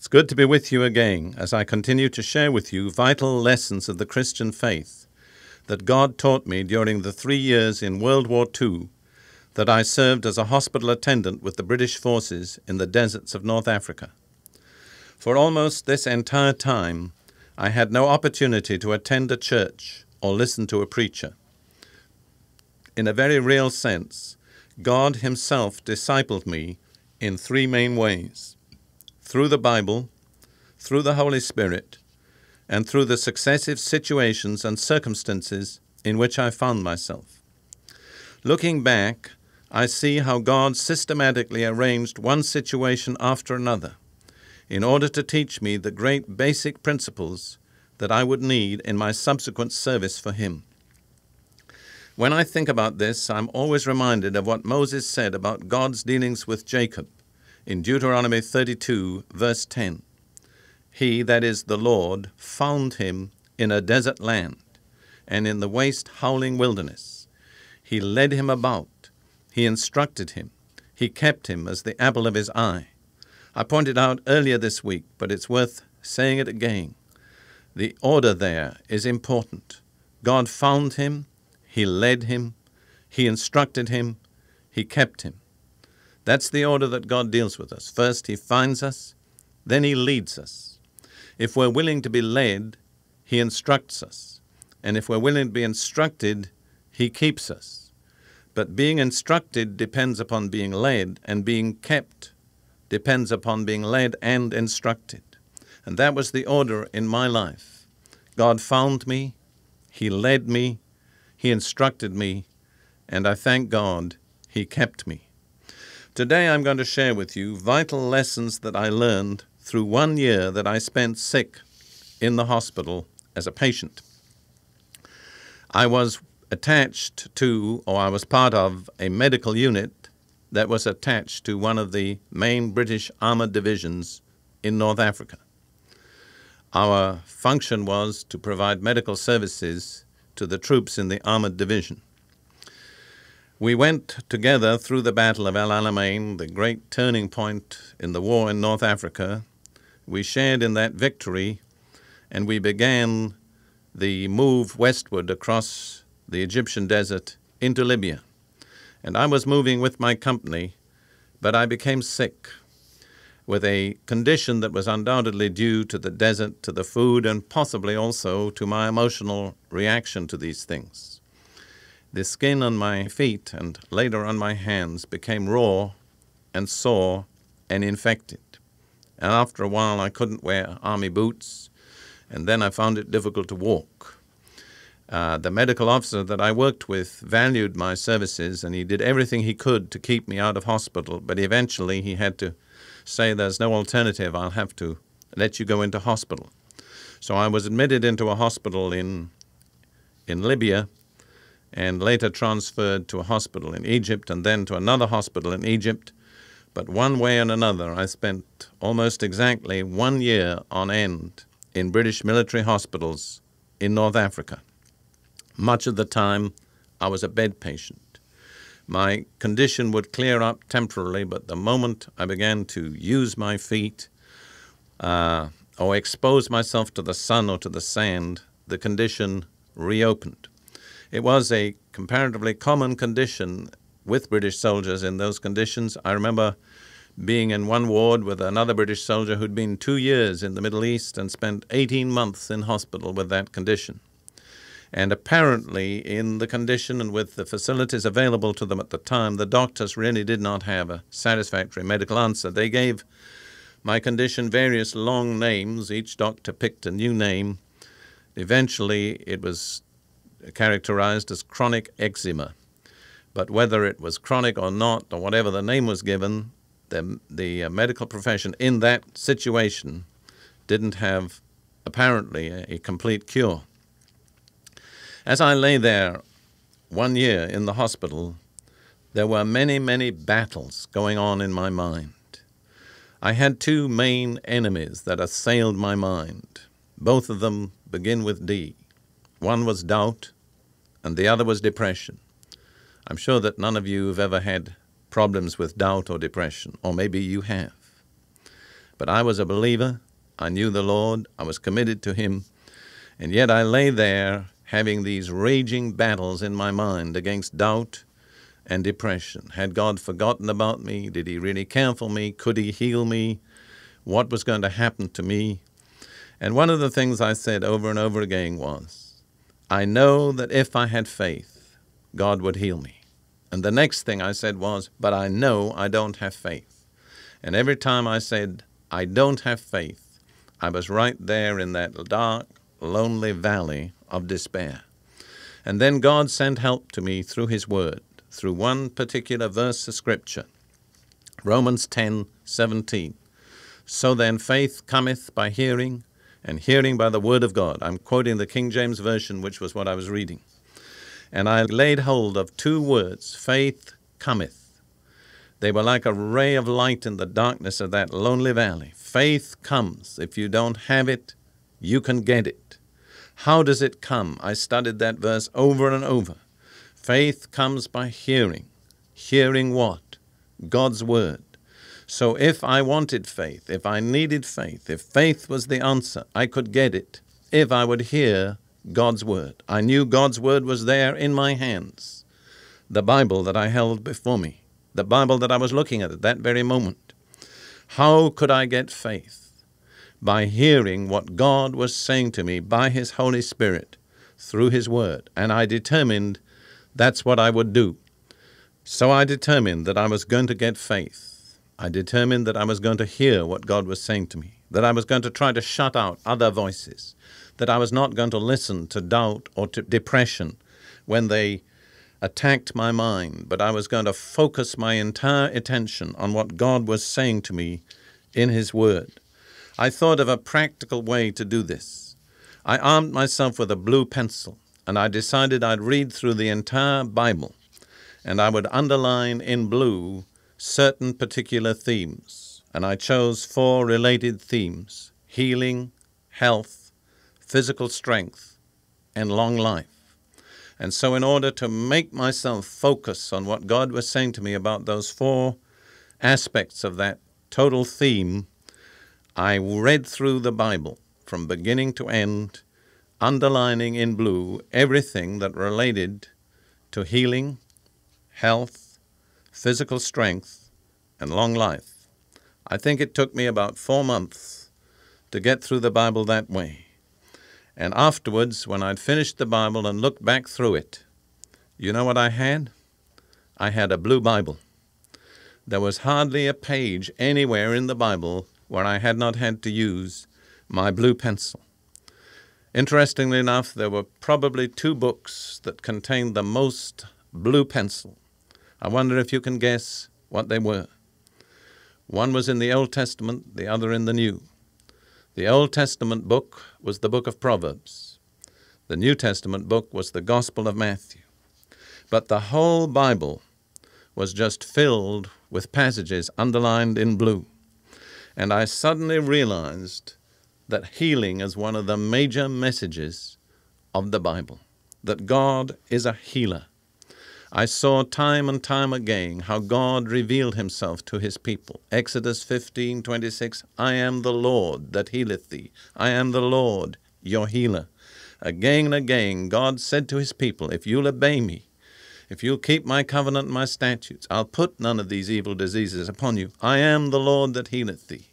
It's good to be with you again as I continue to share with you vital lessons of the Christian faith that God taught me during the three years in World War II that I served as a hospital attendant with the British forces in the deserts of North Africa. For almost this entire time, I had no opportunity to attend a church or listen to a preacher. In a very real sense, God Himself discipled me in three main ways through the Bible, through the Holy Spirit, and through the successive situations and circumstances in which I found myself. Looking back, I see how God systematically arranged one situation after another in order to teach me the great basic principles that I would need in my subsequent service for Him. When I think about this, I'm always reminded of what Moses said about God's dealings with Jacob in Deuteronomy 32, verse 10. He, that is the Lord, found him in a desert land and in the waste, howling wilderness. He led him about, he instructed him, he kept him as the apple of his eye. I pointed out earlier this week, but it's worth saying it again. The order there is important. God found him, he led him, He instructed him, He kept him. That's the order that God deals with us. First, He finds us, then He leads us. If we're willing to be led, He instructs us. And if we're willing to be instructed, He keeps us. But being instructed depends upon being led, and being kept depends upon being led and instructed. And that was the order in my life. God found me, He led me, he instructed me, and I thank God He kept me. Today I'm going to share with you vital lessons that I learned through one year that I spent sick in the hospital as a patient. I was attached to, or I was part of, a medical unit that was attached to one of the main British armored divisions in North Africa. Our function was to provide medical services to the troops in the armored division. We went together through the Battle of El Alamein, the great turning point in the war in North Africa. We shared in that victory, and we began the move westward across the Egyptian desert into Libya. And I was moving with my company, but I became sick with a condition that was undoubtedly due to the desert, to the food, and possibly also to my emotional reaction to these things. The skin on my feet and later on my hands became raw and sore and infected. And after a while, I couldn't wear army boots, and then I found it difficult to walk. Uh, the medical officer that I worked with valued my services, and he did everything he could to keep me out of hospital, but eventually he had to say there's no alternative, I'll have to let you go into hospital. So I was admitted into a hospital in, in Libya and later transferred to a hospital in Egypt and then to another hospital in Egypt. But one way and another, I spent almost exactly one year on end in British military hospitals in North Africa. Much of the time, I was a bed patient. My condition would clear up temporarily, but the moment I began to use my feet uh, or expose myself to the sun or to the sand, the condition reopened. It was a comparatively common condition with British soldiers in those conditions. I remember being in one ward with another British soldier who'd been two years in the Middle East and spent 18 months in hospital with that condition. And apparently, in the condition and with the facilities available to them at the time, the doctors really did not have a satisfactory medical answer. They gave my condition various long names. Each doctor picked a new name. Eventually, it was characterized as chronic eczema. But whether it was chronic or not, or whatever the name was given, the, the uh, medical profession in that situation didn't have apparently a, a complete cure. As I lay there one year in the hospital, there were many, many battles going on in my mind. I had two main enemies that assailed my mind. Both of them begin with D. One was doubt, and the other was depression. I'm sure that none of you have ever had problems with doubt or depression, or maybe you have. But I was a believer. I knew the Lord. I was committed to Him. And yet I lay there having these raging battles in my mind against doubt and depression. Had God forgotten about me? Did He really care for me? Could He heal me? What was going to happen to me? And one of the things I said over and over again was, I know that if I had faith, God would heal me. And the next thing I said was, but I know I don't have faith. And every time I said, I don't have faith, I was right there in that dark, lonely valley of despair. And then God sent help to me through His Word, through one particular verse of Scripture Romans 10 17. So then faith cometh by hearing, and hearing by the Word of God. I'm quoting the King James Version, which was what I was reading. And I laid hold of two words faith cometh. They were like a ray of light in the darkness of that lonely valley. Faith comes. If you don't have it, you can get it. How does it come? I studied that verse over and over. Faith comes by hearing. Hearing what? God's Word. So if I wanted faith, if I needed faith, if faith was the answer, I could get it if I would hear God's Word. I knew God's Word was there in my hands. The Bible that I held before me, the Bible that I was looking at at that very moment. How could I get faith? by hearing what God was saying to me by His Holy Spirit through His Word. And I determined that's what I would do. So I determined that I was going to get faith. I determined that I was going to hear what God was saying to me, that I was going to try to shut out other voices, that I was not going to listen to doubt or to depression when they attacked my mind, but I was going to focus my entire attention on what God was saying to me in His Word. I thought of a practical way to do this. I armed myself with a blue pencil, and I decided I'd read through the entire Bible, and I would underline in blue certain particular themes. And I chose four related themes healing, health, physical strength, and long life. And so, in order to make myself focus on what God was saying to me about those four aspects of that total theme, I read through the Bible from beginning to end, underlining in blue everything that related to healing, health, physical strength, and long life. I think it took me about four months to get through the Bible that way. And afterwards, when I'd finished the Bible and looked back through it, you know what I had? I had a blue Bible. There was hardly a page anywhere in the Bible where I had not had to use my blue pencil. Interestingly enough, there were probably two books that contained the most blue pencil. I wonder if you can guess what they were. One was in the Old Testament, the other in the New. The Old Testament book was the book of Proverbs. The New Testament book was the Gospel of Matthew. But the whole Bible was just filled with passages underlined in blue. And I suddenly realized that healing is one of the major messages of the Bible, that God is a healer. I saw time and time again how God revealed himself to his people. Exodus 15:26 I am the Lord that healeth thee. I am the Lord your healer. Again and again God said to his people, if you'll obey me, if you'll keep my covenant and my statutes, I'll put none of these evil diseases upon you. I am the Lord that healeth thee.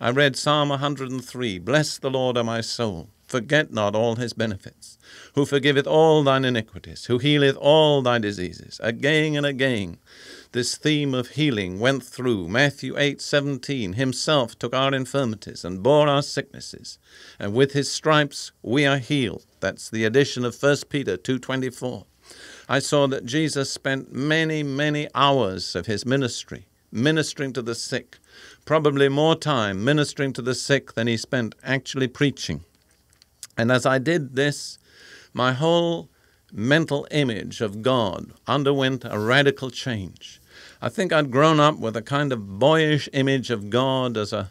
I read Psalm 103 Bless the Lord, O my soul. Forget not all his benefits, who forgiveth all thine iniquities, who healeth all thy diseases. Again and again, this theme of healing went through Matthew 8:17. Himself took our infirmities and bore our sicknesses, and with his stripes we are healed. That's the addition of 1 Peter 2:24. I saw that Jesus spent many, many hours of his ministry ministering to the sick, probably more time ministering to the sick than he spent actually preaching. And as I did this, my whole mental image of God underwent a radical change. I think I'd grown up with a kind of boyish image of God as a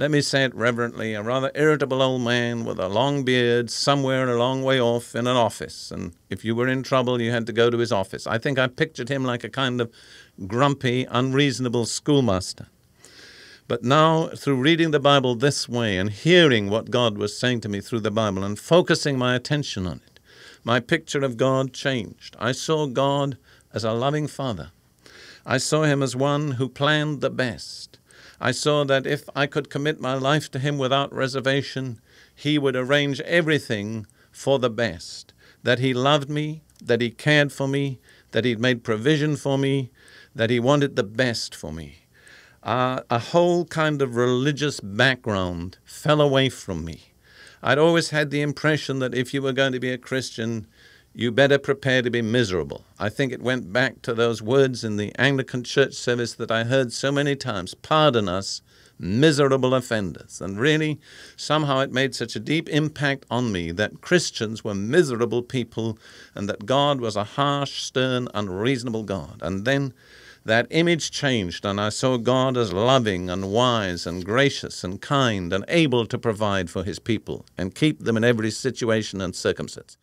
let me say it reverently, a rather irritable old man with a long beard somewhere a long way off in an office. And if you were in trouble, you had to go to his office. I think I pictured him like a kind of grumpy, unreasonable schoolmaster. But now, through reading the Bible this way and hearing what God was saying to me through the Bible and focusing my attention on it, my picture of God changed. I saw God as a loving Father. I saw Him as one who planned the best. I saw that if I could commit my life to Him without reservation, He would arrange everything for the best. That He loved me, that He cared for me, that He'd made provision for me, that He wanted the best for me. Uh, a whole kind of religious background fell away from me. I'd always had the impression that if you were going to be a Christian, you better prepare to be miserable. I think it went back to those words in the Anglican church service that I heard so many times pardon us, miserable offenders. And really, somehow it made such a deep impact on me that Christians were miserable people and that God was a harsh, stern, unreasonable God. And then that image changed, and I saw God as loving and wise and gracious and kind and able to provide for his people and keep them in every situation and circumstance.